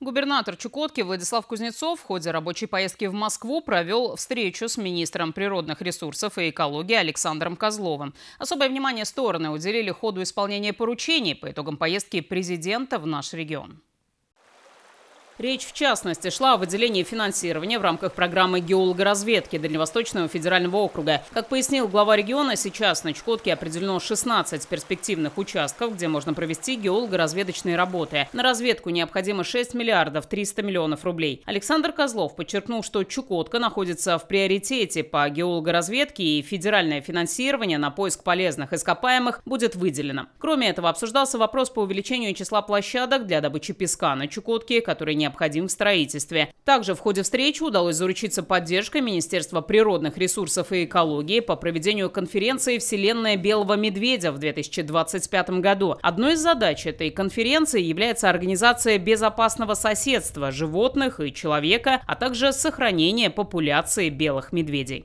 Губернатор Чукотки Владислав Кузнецов в ходе рабочей поездки в Москву провел встречу с министром природных ресурсов и экологии Александром Козловым. Особое внимание стороны уделили ходу исполнения поручений по итогам поездки президента в наш регион. Речь, в частности, шла о выделении финансирования в рамках программы геологоразведки Дальневосточного федерального округа. Как пояснил глава региона, сейчас на Чукотке определено 16 перспективных участков, где можно провести геологоразведочные работы. На разведку необходимо 6 миллиардов 300 миллионов рублей. Александр Козлов подчеркнул, что Чукотка находится в приоритете по геологоразведке и федеральное финансирование на поиск полезных ископаемых будет выделено. Кроме этого, обсуждался вопрос по увеличению числа площадок для добычи песка на Чукотке, которые не необходим в строительстве. Также в ходе встречи удалось заручиться поддержкой Министерства природных ресурсов и экологии по проведению конференции «Вселенная белого медведя» в 2025 году. Одной из задач этой конференции является организация безопасного соседства животных и человека, а также сохранение популяции белых медведей.